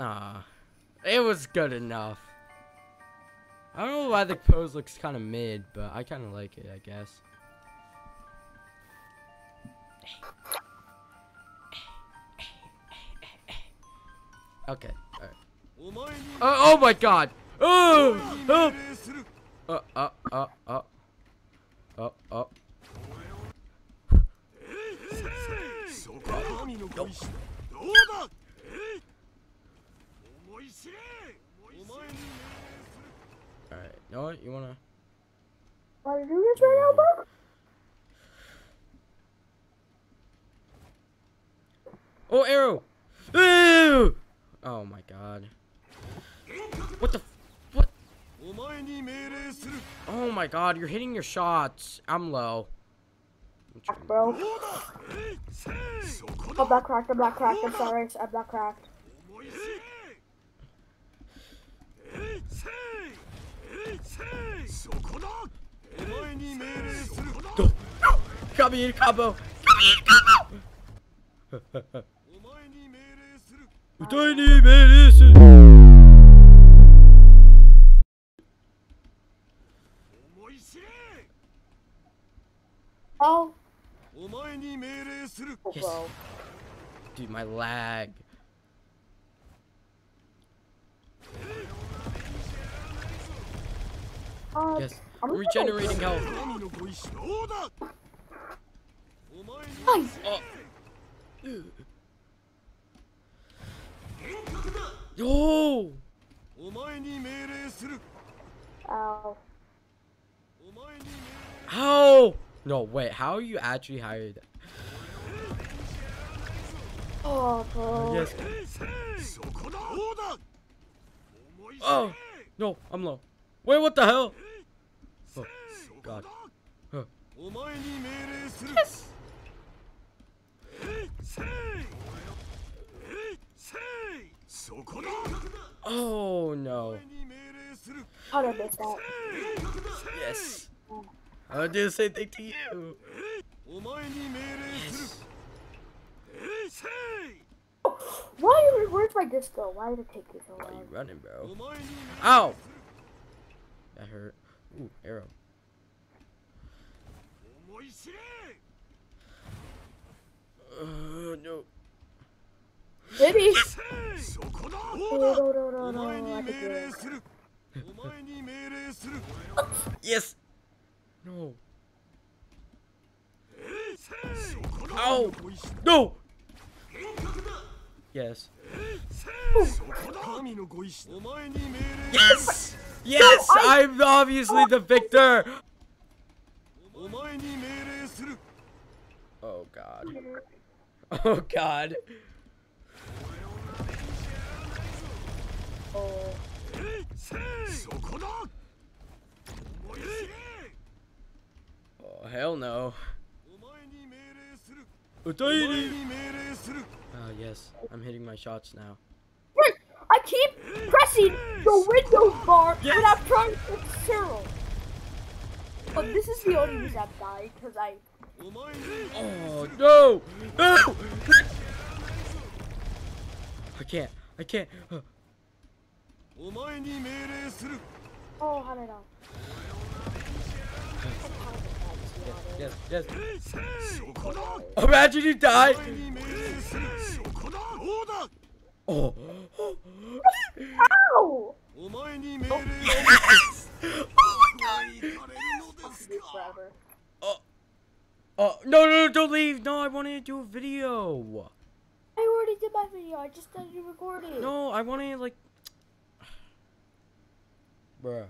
Ah, it was good enough. I don't know why the pose looks kind of mid, but I kind of like it, I guess. Okay, alright. Oh, oh my god! Oh! Help! Uh, uh, uh, uh. Uh, uh. Alright, you know what? You wanna. Want to do this right now, bro? Oh, arrow! Ew! Oh my god. What the? f- What? Oh my god, you're hitting your shots. I'm low. I'm Bro. Oh, black cracked, oh, I'm black cracked, I'm sorry, I'm black cracked. Go! Got me in combo! Got me in combo! 歌いに命令する Oh, お前に命令する oh Yes. bro. Dude, my lag. Uh, yes. Regenerating health. Oh. Yo! Ow. Ow! No, wait, how are you actually hired? Oh, bro. Yes. Oh! oh. No, I'm low. Wait, what the hell? Oh, God. Yes. Oh no. How did I miss that? Yes. I'll do the same thing to you. Yes. Why did it, where's my disco? Why did it take you so long? Why are you running, bro? Ow! That hurt. Ooh, arrow. Uh, no. Maybe. yes. No. Ow! No! Yes. Yes! Yes, I... am obviously the victor. Oh god. Oh god. Oh. Oh hell no. Oh yes, I'm hitting my shots now. Look, I keep pressing the window bar yes. without trying to fix Cyril. But this is the only reason I'm dying, because I... Oh, no! No! I can't. I can't. Oh. Yes, yes, yes. Imagine you die! Oh! Oh, oh my god! Oh, oh, no, no, no, don't leave! No, I wanted to do a video! I already did my video, I just started recording. No, I wanted, like... Bruh.